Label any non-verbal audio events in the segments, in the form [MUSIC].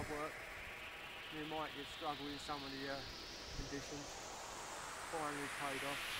hard work. And Mike struggle in some of the uh, conditions. Finally paid off.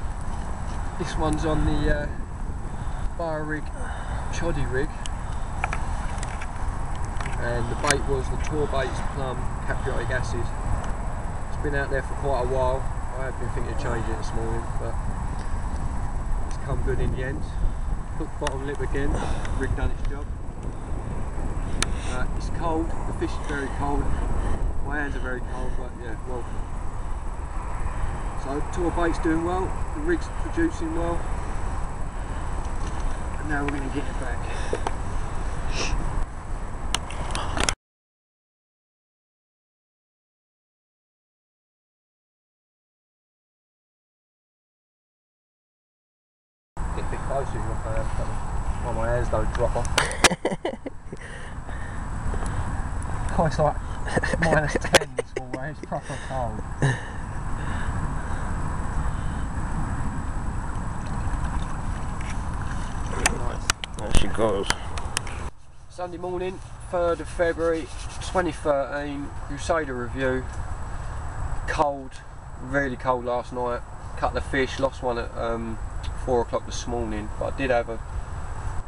This one's on the uh, bar rig, choddy rig. And the bait was the Tor Baits Plum Caprylic Acid. It's been out there for quite a while. I have been thinking of changing it this morning, but it's come good in the end. Hook bottom lip again, rig done its job. Uh, it's cold, the fish is very cold. My hands are very cold, but yeah, welcome. So Tor bait's doing well, the rig's producing well. And now we're going to get it back. Get a bit closer, you're not going to Well, my hands don't drop off. [LAUGHS] oh, it's like minus 10 this morning, it's proper cold. [LAUGHS] Goes. Sunday morning, 3rd of February 2013, Crusader review. Cold, really cold last night. Cut the fish, lost one at um, 4 o'clock this morning, but I did have a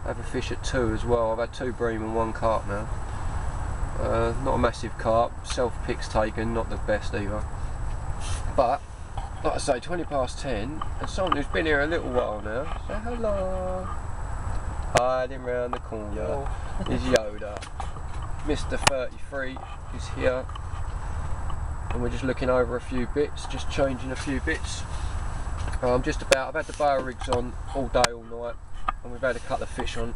have a fish at 2 as well. I've had two bream and one carp now. Uh, not a massive carp, self picks taken, not the best either. But, like I say, 20 past 10, and someone who's been here a little while now, say hello. Hiding round the corner is Yoda. Mr. 33 is here. And we're just looking over a few bits, just changing a few bits. I'm just about, I've had the bar rigs on all day, all night. And we've had a couple of fish on,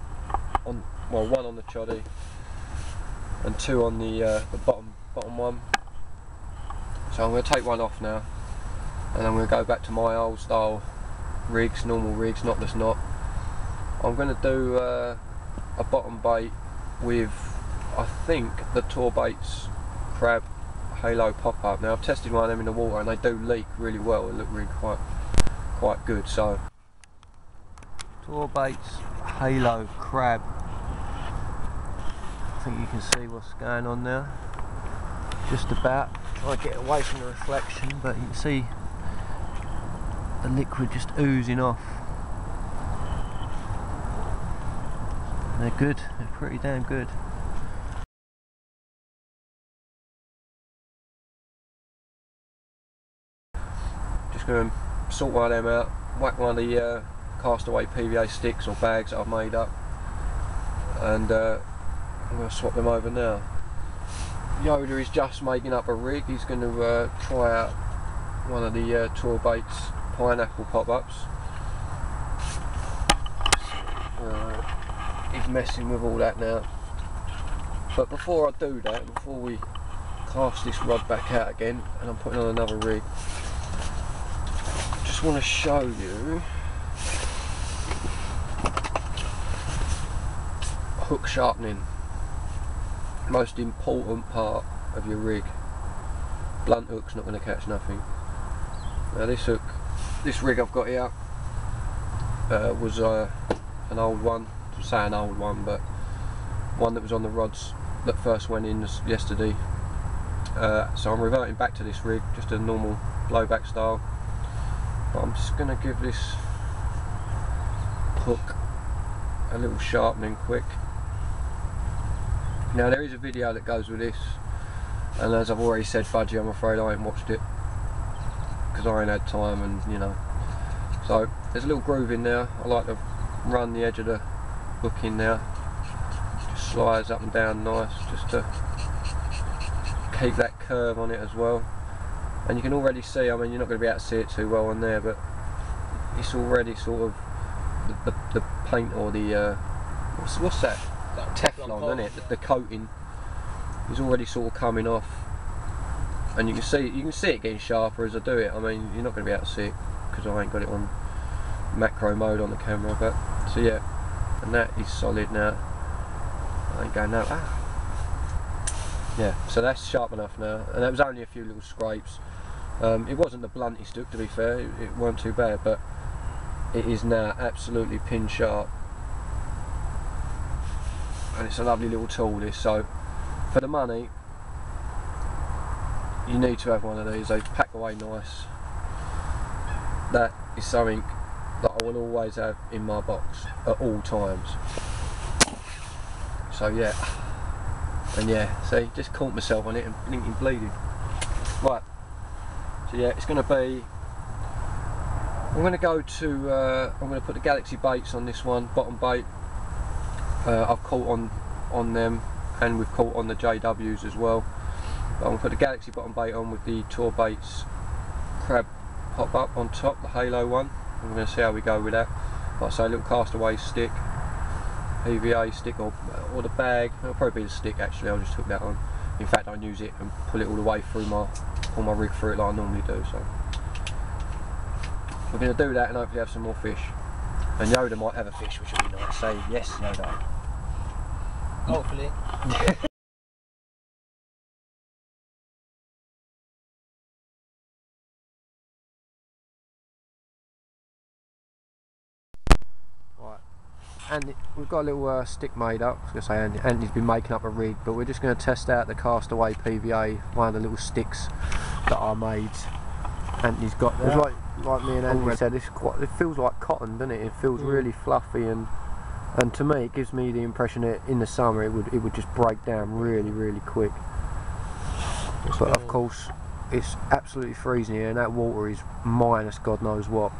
on well, one on the choddy. And two on the, uh, the bottom, bottom one. So I'm going to take one off now. And I'm going to go back to my old style rigs, normal rigs, knotless knot. I'm going to do uh, a bottom bait with I think the Tor Baits Crab Halo pop-up. Now I've tested one of them in the water and they do leak really well. They look really quite quite good. So Tor Baits Halo Crab. I think you can see what's going on there. Just about. Try to get away from the reflection, but you can see the liquid just oozing off. They're good, they're pretty damn good. Just going to sort one of them out, whack one of the uh, castaway PVA sticks or bags that I've made up, and uh, I'm going to swap them over now. Yoda is just making up a rig, he's going to uh, try out one of the uh, Tor Baits pineapple pop-ups. Uh, he's messing with all that now. But before I do that, before we cast this rod back out again, and I'm putting on another rig, just want to show you hook sharpening. Most important part of your rig. Blunt hook's not going to catch nothing. Now this hook, this rig I've got here uh, was uh, an old one say an old one, but one that was on the rods that first went in yesterday. Uh, so I'm reverting back to this rig, just a normal blowback style. But I'm just going to give this hook a little sharpening quick. Now there is a video that goes with this, and as I've already said, Fudgy, I'm afraid I ain't watched it because I ain't had time, and you know. So there's a little groove in there. I like to run the edge of the hook in there. Just slides up and down nice, just to keep that curve on it as well. And you can already see, I mean, you're not going to be able to see it too well on there, but it's already sort of the, the, the paint or the uh, what's, what's that? That Teflon, isn't it? The, the coating is already sort of coming off, and you can see you can see it getting sharper as I do it. I mean, you're not going to be able to see it because I ain't got it on macro mode on the camera, but so yeah, and that is solid now. I ain't going. Ah. Yeah, so that's sharp enough now, and that was only a few little scrapes. Um, it wasn't the bluntest hook, to be fair. It, it weren't too bad, but it is now absolutely pin sharp and it's a lovely little tool this so for the money you need to have one of these they pack away nice that is something will always have in my box at all times so yeah and yeah see just caught myself on it and blinking bleeding right so yeah it's going to be I'm going to go to, uh, I'm going to put the Galaxy baits on this one, bottom bait. Uh, I've caught on on them and we've caught on the JWs as well. But I'm going to put the Galaxy bottom bait on with the Tor Baits crab pop up on top, the Halo one. I'm going to see how we go with that. Like I say, a little castaway stick, PVA stick or, or the bag. It'll probably be the stick actually, I'll just took that on. In fact I use it and pull it all the way through my, pull my rig through it like I normally do. So we're going to do that and hopefully have some more fish. And Yoda might have a fish, which would be nice. Say yes, Yoda. Hopefully. [LAUGHS] Right. And we've got a little uh, stick made up. I was going to say Andy, Andy's been making up a rig, but we're just going to test out the Castaway PVA, one of the little sticks that I made. Andy's got there. It's like like me and Andy said, it's quite. It feels like cotton, doesn't it? It feels Mm. really fluffy and and to me, it gives me the impression that in the summer it would it would just break down really really quick. But of course, it's absolutely freezing here, and that water is minus God knows what.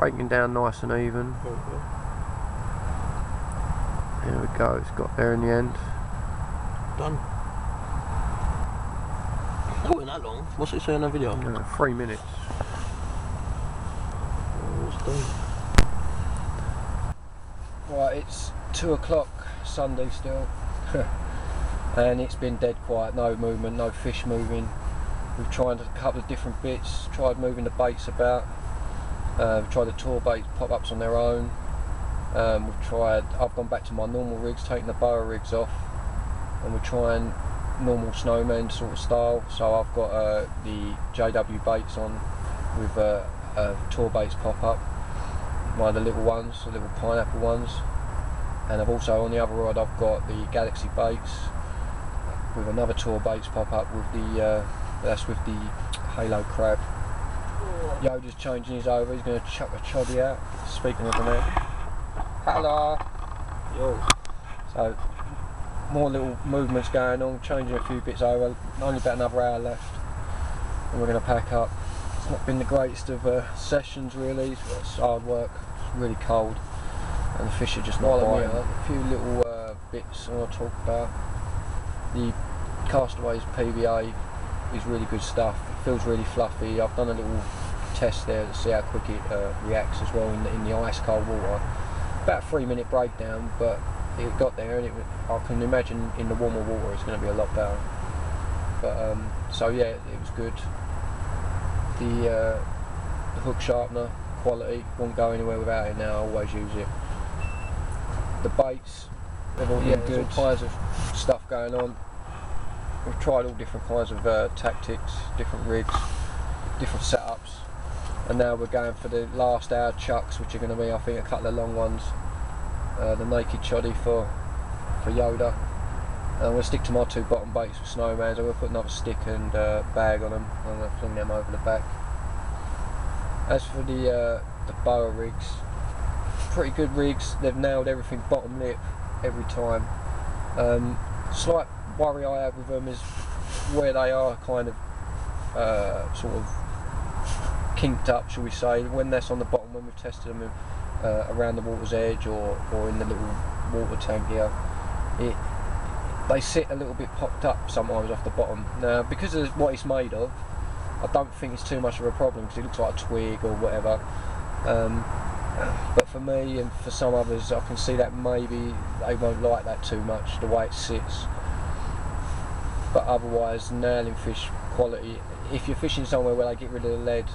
But it's breaking down nice and even. There we go. It's got there in the end. Done. That wasn't that long. What's it say on the video? Uh, three minutes. Done. Right, it's two o'clock Sunday still, [LAUGHS] and it's been dead quiet. No movement, no fish moving. We've tried a couple of different bits. Tried moving the baits about. Uh, we've tried the Tor baits pop ups on their own. Um, we've tried. I've gone back to my normal rigs, taking the boa rigs off, and we're trying normal snowman sort of style. So I've got uh, the JW baits on with uh, uh, Tor baits pop up one of the little ones, the little pineapple ones. And I've also on the other rod I've got the Galaxy baits with another Tor baits pop up with the uh, that's with the Halo crab. Yoda's changing his over, he's gonna chuck a choddy out. Speaking of the net. Hello. Yo. So more little movements going on, changing a few bits over, only about another hour left. And we're gonna pack up. It's not been the greatest of uh, sessions really, it's hard work, it's really cold and the fish are just not biting. A few little uh, bits I want to talk about. The Castaways PVA is really good stuff, feels really fluffy. I've done a little test there to see how quick it uh, reacts as well in the, in the ice cold water. About a three minute breakdown, but it got there and it, I can imagine in the warmer water it's going to be a lot better. But um, so yeah, it was good the, uh, the hook sharpener quality won't go anywhere without it now I always use it the baits they've all been good all kinds of stuff going on we've tried all different kinds of uh, tactics different rigs different setups and now we're going for the last hour chucks which are going to be I think a couple of long ones uh, the naked choddy for for Yoda and I'm going to stick to my two bottom baits with snowmans. I'm going to put another stick and uh, bag on them. I'm going to fling them over the back. As for the uh, the boa rigs, pretty good rigs. They've nailed everything bottom lip every time. Um, slight worry I have with them is where they are kind of uh, sort of kinked up, shall we say, when that's on the bottom, when we've tested them uh, around the water's edge or, or in the little water tank here, it they sit a little bit popped up sometimes off the bottom. Now, because of what it's made of, I don't think it's too much of a problem because it looks like a twig or whatever. Um, but for me and for some others, I can see that maybe they won't like that too much, the way it sits. But otherwise, nailing fish quality, if you're fishing somewhere where they get rid of the lead,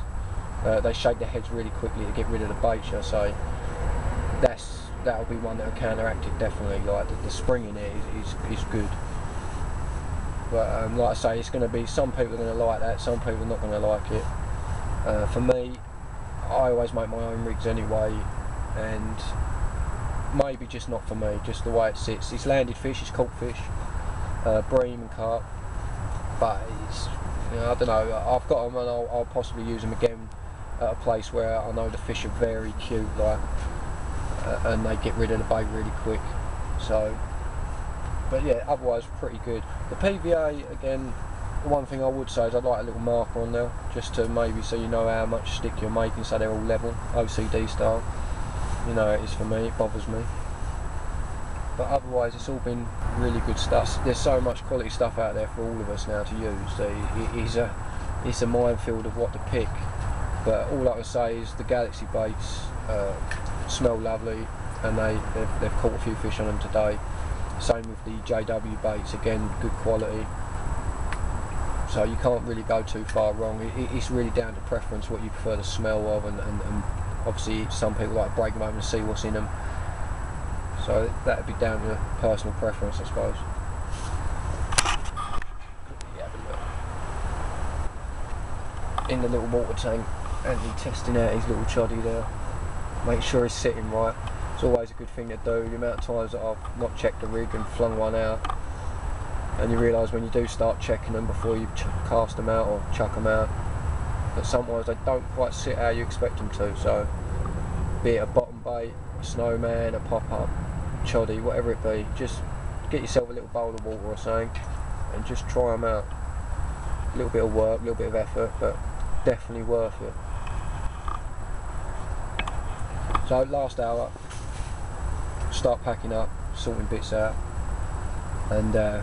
uh, they shake their heads really quickly to get rid of the bait, shall I say. That's that'll be one that'll counteract it definitely. Like the, the spring in it is, is, is good. But um, like I say, it's going to be some people are going to like that, some people are not going to like it. Uh, for me, I always make my own rigs anyway, and maybe just not for me, just the way it sits. It's landed fish, it's caught fish, uh, bream and carp, but it's, you know, I don't know, I've got them and I'll, I'll possibly use them again at a place where I know the fish are very cute, like, uh, and they get rid of the bait really quick. So, but yeah, otherwise pretty good. The PVA again. One thing I would say is I'd like a little marker on there, just to maybe so you know how much stick you're making, so they're all level, OCD style. You know it is for me, it bothers me. But otherwise, it's all been really good stuff. There's so much quality stuff out there for all of us now to use. So it is a, it's a minefield of what to pick. But all I can say is the Galaxy baits uh, smell lovely, and they they've, they've caught a few fish on them today. Same with the JW baits, again good quality. So you can't really go too far wrong. It, it's really down to preference what you prefer the smell of, and, and, and obviously some people like to break them open and see what's in them. So that would be down to personal preference, I suppose. In the little water tank, and he's testing out his little choddy there. Make sure he's sitting right. It's always a good thing to do. The amount of times that I've not checked the rig and flung one out, and you realise when you do start checking them before you cast them out or chuck them out, that sometimes they don't quite sit how you expect them to. So, be it a bottom bait, a snowman, a pop up, choddy, whatever it be, just get yourself a little bowl of water or something, and just try them out. A little bit of work, a little bit of effort, but definitely worth it. So last hour, start packing up, sorting bits out, and uh,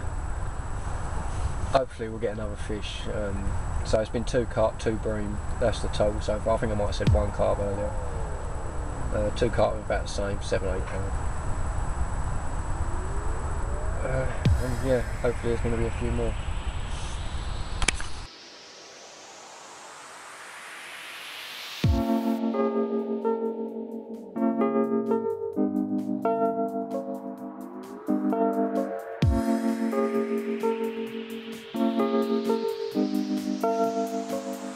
hopefully we'll get another fish. Um, so it's been two carp, two bream. That's the total so far. I think I might have said one carp earlier. Uh, two carp about the same, seven, eight pound. Uh, and yeah, hopefully there's going to be a few more.